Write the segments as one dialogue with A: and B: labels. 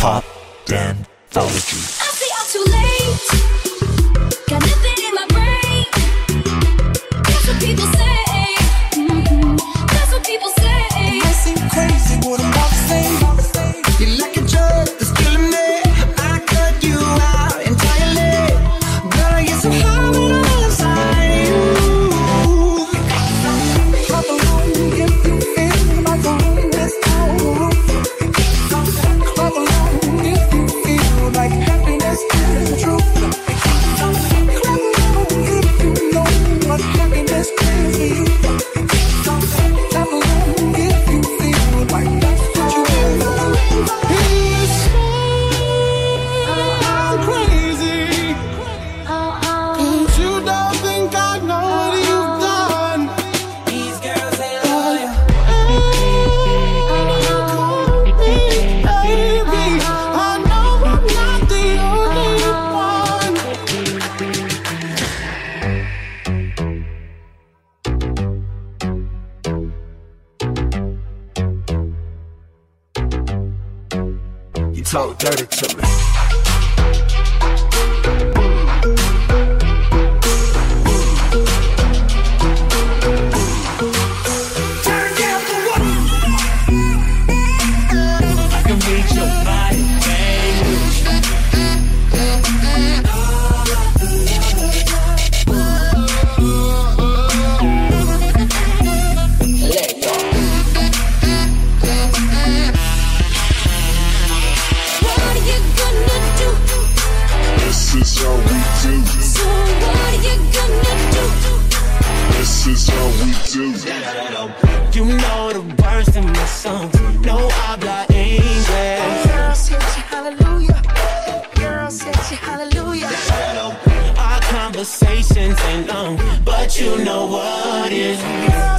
A: Pop damn,
B: follow you. I see I'm too late.
C: talk dirty to me.
D: You
C: know the words in my song. No I habla English. Girl,
E: said you hallelujah. Girl, said you hallelujah.
C: Our conversations ain't long, but you know what is. Girl,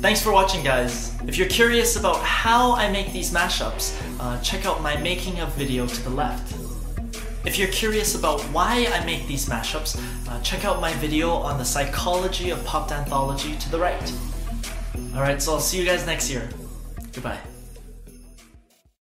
F: Thanks for watching guys. If you're curious about how I make these mashups, uh, check out my making of video to the left. If you're curious about why I make these mashups, uh, check out my video on the psychology of pop Danthology to the right. Alright, so I'll see you guys next year. Goodbye.